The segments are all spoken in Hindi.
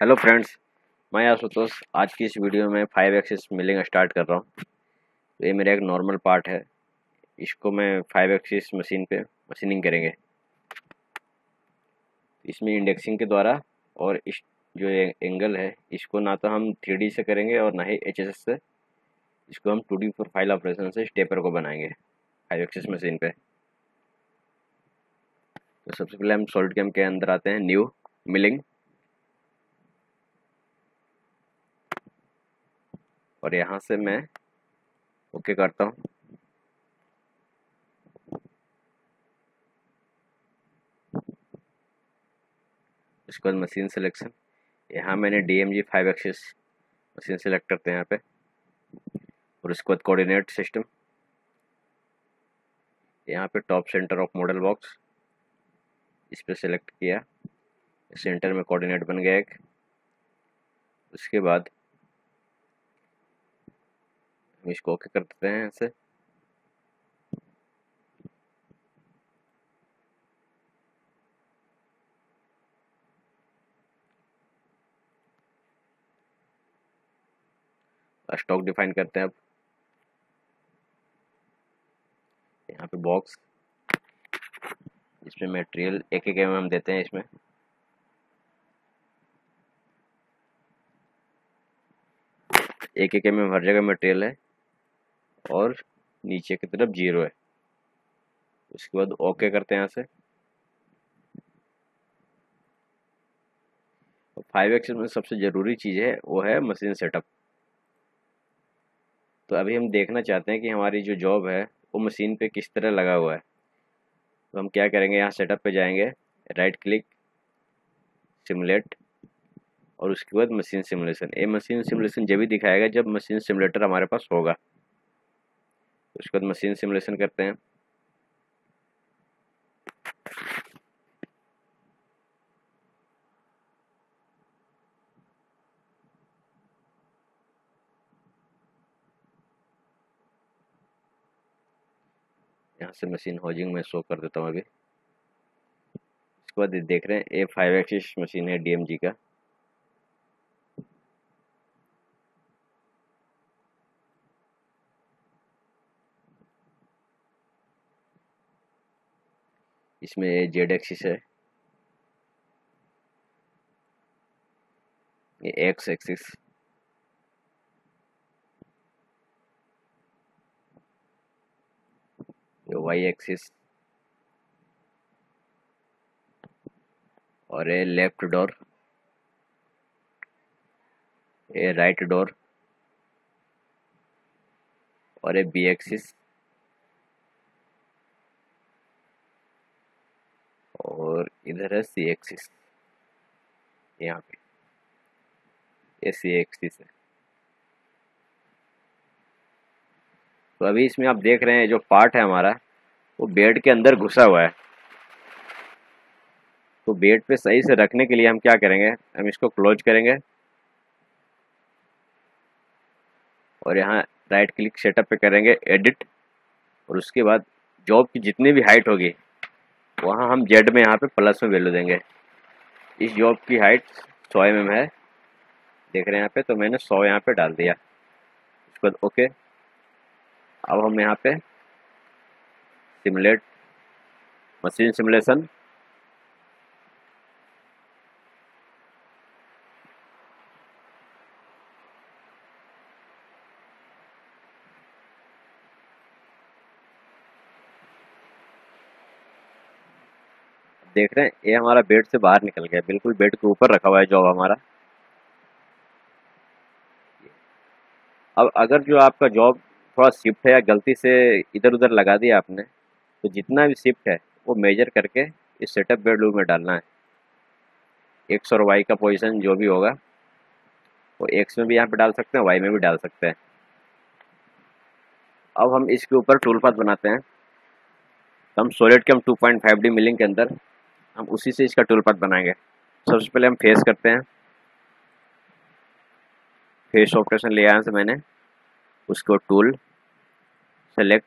हेलो फ्रेंड्स मैं आशुतोष. आज की इस वीडियो में फाइव एक्सिस मिलिंग स्टार्ट कर रहा हूँ. तो ये मेरा एक नॉर्मल पार्ट है. इसको मैं फाइव एक्सिस मशीन पे मशीनिंग करेंगे. इसमें इंडेक्सिंग के द्वारा और इस जो एंगल है, इसको ना तो हम थ्री से करेंगे और ना ही एचएसएस से. इसको हम टू डी प्रोफ़ाइल ऑपरेशन से स्टेपर को बनाएँगे फाइव एक्सिस मशीन पे. तो सबसे पहले हम सॉलिड कैम के अंदर आते हैं न्यू मिलिंग और यहाँ से मैं ओके करता हूँ। उसके बाद मशीन सिलेक्शन यहाँ मैंने D M G five axis machine select करते हैं यहाँ पे। और उसके बाद कोऑर्डिनेट सिस्टम यहाँ पे top centre of model box इस पर सेलेक्ट किया। सेंटर में कोऑर्डिनेट बन गया एक। उसके बाद इसको ओके कर देते हैं ऐसे। स्टॉक डिफाइन करते हैं अब। यहाँ पे बॉक्स इसमें मटेरियल एक एक एम देते हैं इसमें। एक एक एम हर जगह मटेरियल है। और नीचे की तरफ़ ज़ीरो है। उसके बाद ओके करते हैं यहाँ से। फाइव एक्स में सबसे ज़रूरी चीज़ है, वो है मशीन सेटअप। तो अभी हम देखना चाहते हैं कि हमारी जो जॉब है, वो मशीन पे किस तरह लगा हुआ है। तो हम क्या करेंगे, यहाँ सेटअप पे जाएँगे, राइट क्लिक, सिमुलेट, और उसके बाद मशीन सिमुलेशन। ये मशीन सिमुलेशन जब भी दिखाएगा, जब मशीन सिमुलेटर हमारे पास होगा। उसके बाद मशीन सिमुलेशन करते हैं। यहाँ से मशीन हाउजिंग में शो कर देता हूँ अभी। उसके बाद देख रहे हैं ए फाइव एक्सिस मशीन है डीएमजी का। इसमें जेड एक्सिस है। ये एक्स एक्सिस ये वाई एक्सिस और ये लेफ़्ट डोर ये राइट डोर और ये बी एक्सिस और इधर है सी एक्सिस यहाँ पे। ये सी एक्सिस है। तो अभी इसमें आप देख रहे हैं, जो पार्ट है हमारा, वो बेड के अंदर घुसा हुआ है। तो बेड पे सही से रखने के लिए हम क्या करेंगे, हम इसको क्लोज करेंगे। और यहाँ राइट क्लिक सेटअप पे करेंगे, एडिट। और उसके बाद जॉब की जितनी भी हाइट होगी वहाँ हम जेड में यहाँ पे प्लस में वैल्यू देंगे। इस जॉब की हाइट सौ एम है। देख रहे हैं यहाँ पे तो मैंने सौ यहाँ पे डाल दिया। उसके बाद ओके। अब हम यहाँ पे सिमुलेट, मशीन सिमुलेशन देख रहे हैं, ये हमारा बेड से बाहर निकल गया, बिल्कुल बेड के ऊपर रखा हुआ है जॉब हमारा। अब अगर जो आपका जॉब थोड़ा शिफ्ट है या गलती से इधर उधर लगा दिया आपने तो जितना भी शिफ्ट है, वो मेजर करके इस सेटअप बेड लूप में डालना है। एक्स और वाई का पोजीशन जो भी होगा, वो एक्स में भी यहाँ पे डाल सकते हैं वाई में भी डाल सकते हैं। अब हम इसके ऊपर टूल पाथ बनाते हैं। हम सोलिड के हम 2.5 डी मिलिंग के अंदर हम उसी से इसका टूल पाथ बनाएँगे। सबसे पहले हम फेस करते हैं। फेस ऑपरेशन ले आया से मैंने। उसको tool select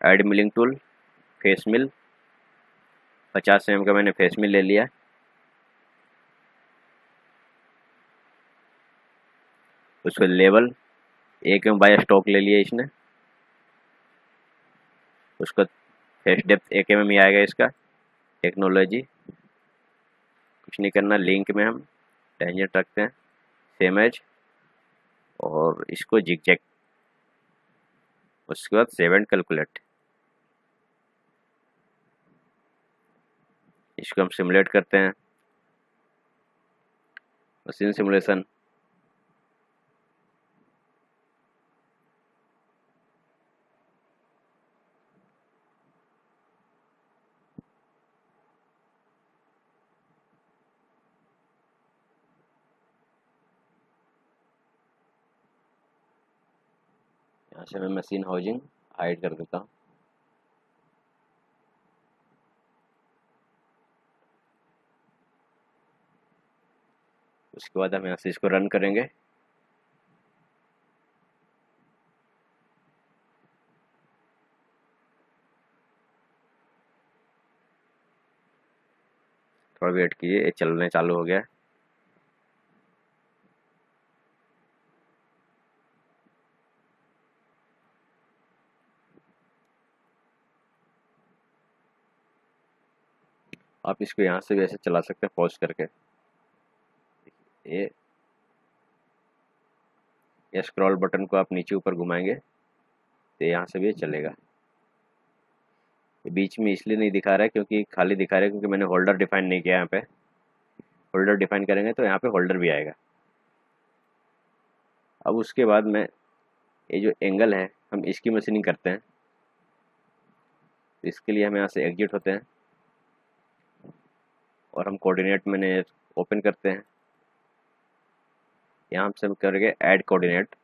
and milling tool face mill पचास एम का मैंने फेस मिल ले लिया। उसको लेवल एक एम बाय स्टॉक ले लिया इसने। उसको फेस डेप्थ एक एम ही आएगा इसका। टेक्नोलॉजी कुछ नहीं करना लिंक में हम टेंजेंट रखते हैं। सेम एज और इसको जिग चेक उसके बाद सेवन कैलकुलेट इसको हम सिमुलेट करते हैं। मशीन सिमुलेशन से मैं मशीन हाउसिंग हाइड कर देता हूँ। उसके बाद हम यहाँ से इसको रन करेंगे। थोड़ा वेट कीजिए चलने चालू हो गया। आप इसको यहाँ से भी ऐसे चला सकते हैं पॉज करके। ये स्क्रॉल बटन को आप नीचे ऊपर घुमाएँगे तो यहाँ से भी चलेगा। बीच में इसलिए नहीं दिखा रहा है क्योंकि खाली दिखा रहा है क्योंकि मैंने होल्डर डिफाइन नहीं किया यहाँ पे। होल्डर डिफाइन करेंगे तो यहाँ पे होल्डर भी आएगा। अब उसके बाद में ये जो एंगल है, हम इसकी मशीनिंग करते हैं। इसके लिए हम यहाँ से एग्जिट होते हैं। और हम कोऑर्डिनेट मैंने ओपन करते हैं। यहाँ से हम करेंगे ऐड कोऑर्डिनेट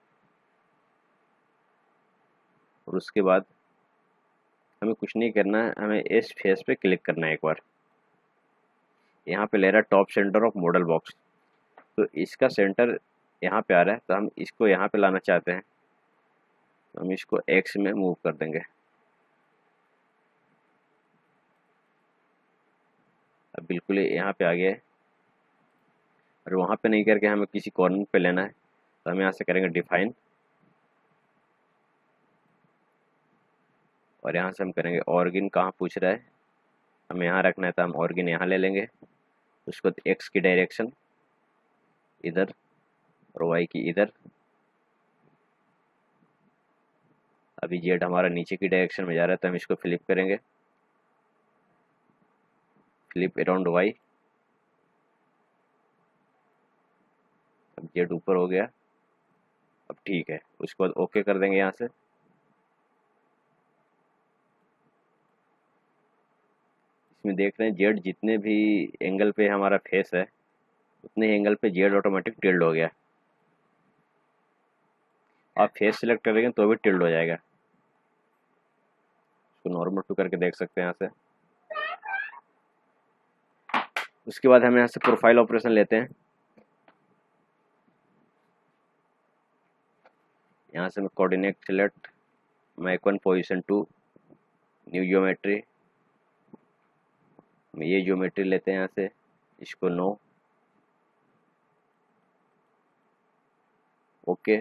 और उसके बाद हमें कुछ नहीं करना है, हमें इस फेस पे क्लिक करना है एक बार। यहाँ पे ले रहा है top centre of model box तो इसका सेंटर यहाँ पे आ रहा है तो हम इसको यहाँ पे लाना चाहते हैं। तो हम इसको एक्स में मूव कर देंगे। बिल्कुल यहाँ पे आ गया है। और वहाँ पे नहीं करके हमें किसी कॉर्नर पे लेना है। तो हम यहाँ से करेंगे डिफाइन और यहाँ से हम करेंगे ऑर्गिन कहाँ पूछ रहा है। हमें यहाँ रखना है तो हम ऑर्गिन यहाँ ले लेंगे। उसको एक्स की डायरेक्शन इधर और वाई की इधर। अभी जेड हमारा नीचे की डायरेक्शन में जा रहा है तो हम इसको फ्लिप करेंगे। फ्लिप अराउंड वाई अब जेड ऊपर हो गया। अब ठीक है, उसके बाद ओके कर देंगे यहाँ से। इसमें देख रहे हैं जेड जितने भी एंगल पे हमारा फेस है, उतने ही एंगल पे जेड ऑटोमेटिक टिल्ड हो गया। आप फेस सिलेक्ट करेंगे तो भी टिल्ड हो जाएगा। इसको नॉर्मल टू करके देख सकते हैं यहाँ से। उसके बाद हम यहाँ से प्रोफ़ाइल ऑपरेशन लेते हैं। यहाँ से मैं coordinate select Mac one position to new geometry ये ज्योमेट्री लेते हैं यहाँ से, इसको नो ओके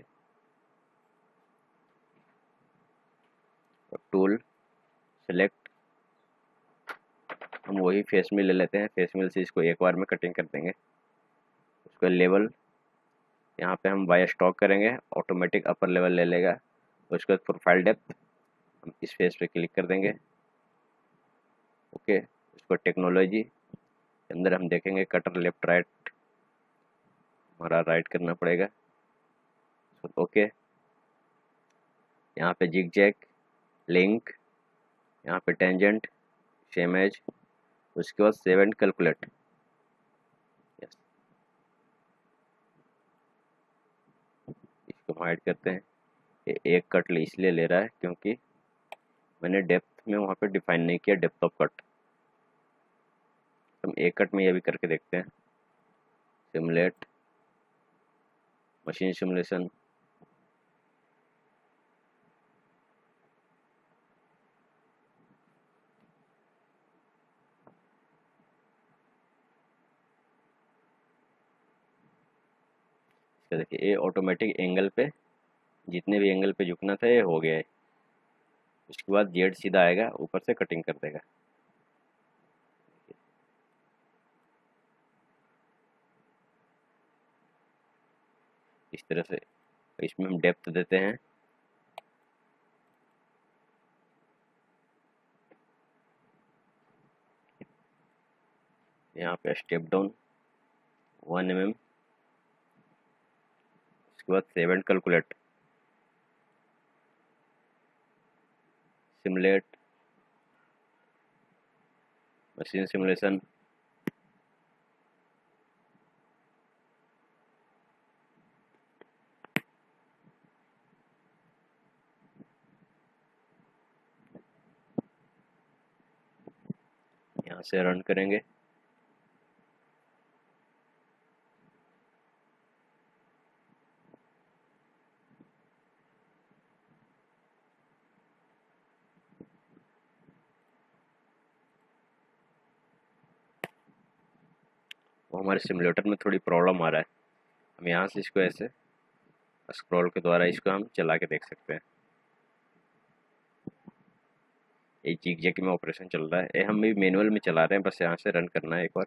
टूल सेलेक्ट हम वही फेस मिल ले लेते हैं। फेस मिल से इसको एक बार में कटिंग कर देंगे। उसका लेवल यहाँ पे हम बाय स्टॉक करेंगे। ऑटोमेटिक अपर लेवल ले लेगा। उसके बाद प्रोफ़ाइल डेप्थ हम इस फेस पे क्लिक कर देंगे। ओके उसको टेक्नोलॉजी अंदर हम देखेंगे। कटर लेफ़्ट राइट हमारा राइट करना पड़ेगा। ओके यहाँ पे जिग जैक लिंक यहाँ पे टेंजेंट सेम एज उसके बाद सेवन कैलकुलेट इसको हाइड करते हैं। ये एक कट इसलिए ले रहा है क्योंकि मैंने डेप्थ में वहाँ पे डिफाइन नहीं किया डेप्थ ऑफ़ कट हम एक कट में ये भी करके देखते हैं। सिमुलेट मशीन सिमुलेशन इसका देखिए ये ऑटोमेटिक एंगल पे जितने भी एंगल पे झुकना था, ये हो गया है। उसके बाद जेड सीधा आएगा, ऊपर से कटिंग कर देगा। इस तरह से, इसमें हम डेप्थ देते हैं। यहाँ पे step down one M M उसके बाद save calculate simulate machine simulation यहाँ से रन करेंगे. हमारे सिमुलेटर में थोड़ी प्रॉब्लम आ रहा है। हम यहाँ से इसको ऐसे स्क्रॉल के द्वारा इसको हम चला के देख सकते हैं। ये चीज़ जैक में ऑपरेशन चल रहा है। ये हम भी मैनुअल में चला रहे हैं, बस यहाँ से रन करना है एक बार।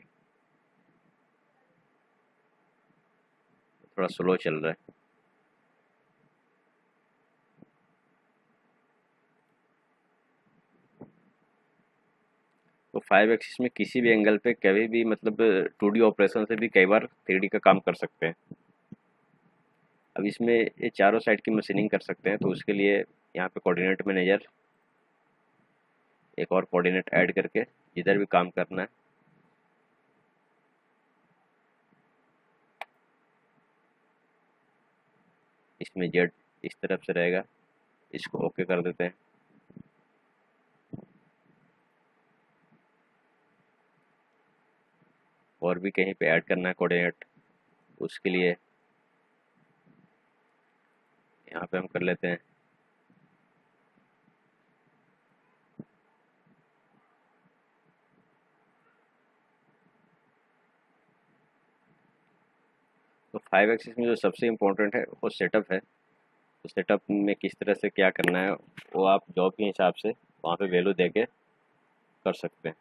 थोड़ा स्लो चल रहा है। फाइव एक्सिस में किसी भी एंगल पे कभी भी मतलब टू ऑपरेशन से भी कई बार थ्री का काम कर सकते हैं। अब इसमें ये चारों साइड की मशीनिंग कर सकते हैं तो उसके लिए यहाँ पे कोऑर्डिनेट मैनेजर एक और कोऑर्डिनेट ऐड करके जिधर भी काम करना है। इसमें जेड इस तरफ़ से रहेगा, इसको ओके कर देते हैं। और भी कहीं पे ऐड करना है कोऑर्डिनेट उसके लिए यहाँ पे हम कर लेते हैं। तो फाइव एक्सिस में जो सबसे इम्पोर्टेंट है, वो सेटअप है। तो सेटअप में किस तरह से क्या करना है, वो आप जॉब के हिसाब से वहाँ पे वैल्यू दे के कर सकते हैं।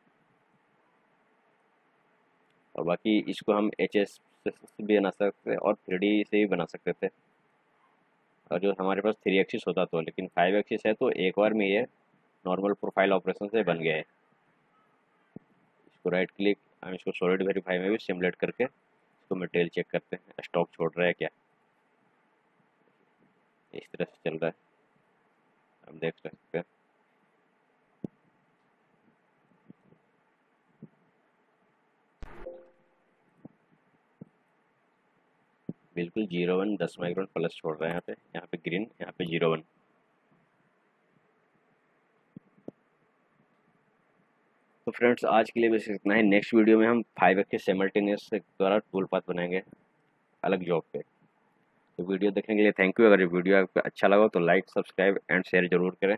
और बाकी इसको हम एच एस से भी बना सकते हैं और थ्री से भी बना सकते थे। और जो हमारे पास थ्री एक्सिस होता तो लेकिन फाइव एक्सिस है तो एक बार में ये नॉर्मल प्रोफ़ाइल ऑपरेशन से बन गया है। इसको राइट क्लिक हम इसको सॉलिड वेरीफाई में भी सिमुलेट करके इसको मटेरियल चेक करते हैं। स्टॉक छोड़ रहा है क्या? इस तरह से चल रहा है। हम देख सकते हैं। बिल्कुल ज़ीरो वन, दस माइक्रोन प्लस छोड़ रहा है यहाँ पे। यहाँ पे ग्रीन, यहाँ पे ज़ीरो वन। तो फ्रेंड्स, आज के लिए बस इतना ही। नेक्स्ट वीडियो में हम फाइव के सेमल्टेनियस द्वारा टूल पाथ बनाएँगे अलग जॉब पे। तो वीडियो देखने के लिए थैंक यू अगर ये वीडियो आपको अच्छा लगा तो लाइक सब्सक्राइब एंड शेयर ज़रूर करें।